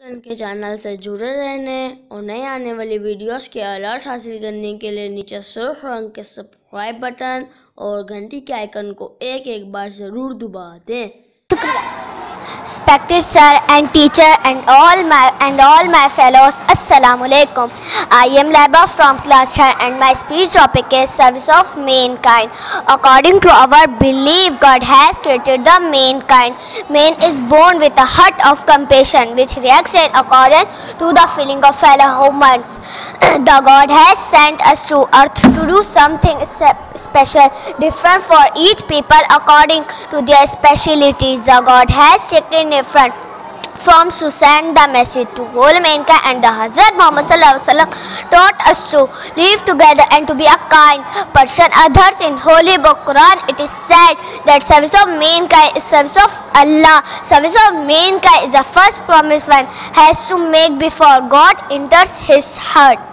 Channel के channel से जुड़े रहने और नए आने वाली वीडियोस के अलर्ट हासिल करने के लिए नीचे सुर्ख रंग के सब्सक्राइब बटन और घंटी के आइकन को एक एक बार ज़रूर दबा दें। Respected sir and teacher and all my and all my fellows assalamu alaikum. I am laba from class 10 and my speech topic is service of mankind. According to our belief god has created the mankind. Man is born with a heart of compassion which reacts in accordance to the feeling of fellow humans. The god has sent us to earth to do something se- special different for each people according to their specialities the god has taken different forms to send the message to whole mankind and the Hazrat Muhammad taught us to live together and to be a kind person. Others in holy book Quran it is said that service of mankind is service of Allah service of mankind is the first promise one has to make before God enters his heart